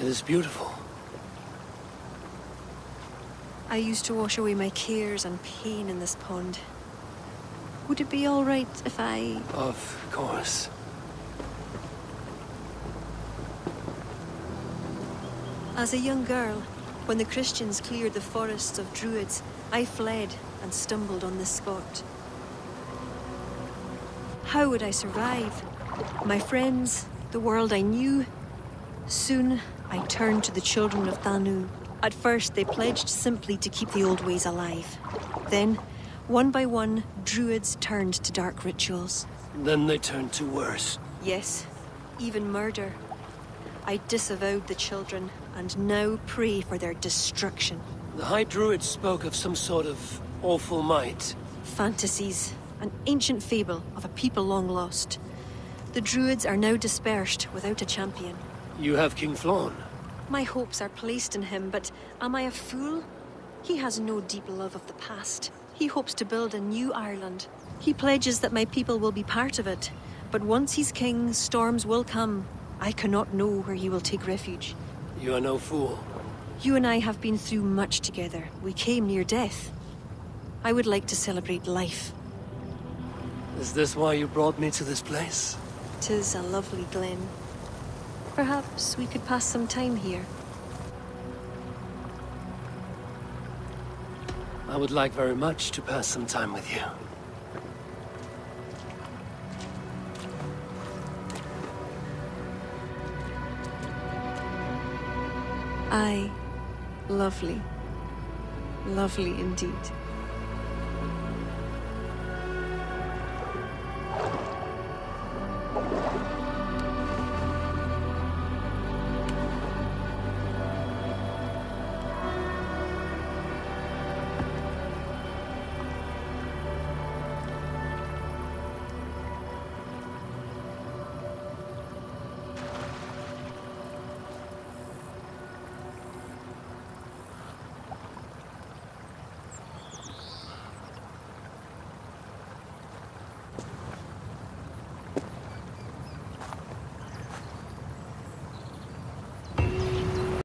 It is beautiful. I used to wash away my cares and pain in this pond. Would it be all right if I... Of course. As a young girl, when the Christians cleared the forests of Druids, I fled and stumbled on this spot. How would I survive? My friends, the world I knew? Soon, I turned to the children of Danu. At first, they pledged simply to keep the old ways alive. Then, one by one, druids turned to dark rituals. Then they turned to worse. Yes, even murder. I disavowed the children, and now pray for their destruction. The High Druid spoke of some sort of awful might. Fantasies, an ancient fable of a people long lost. The druids are now dispersed without a champion. You have King Flann. My hopes are placed in him, but am I a fool? He has no deep love of the past. He hopes to build a new Ireland. He pledges that my people will be part of it. But once he's king, storms will come. I cannot know where he will take refuge. You are no fool. You and I have been through much together. We came near death. I would like to celebrate life. Is this why you brought me to this place? Tis a lovely glen. Perhaps we could pass some time here. I would like very much to pass some time with you. Aye. Lovely. Lovely indeed.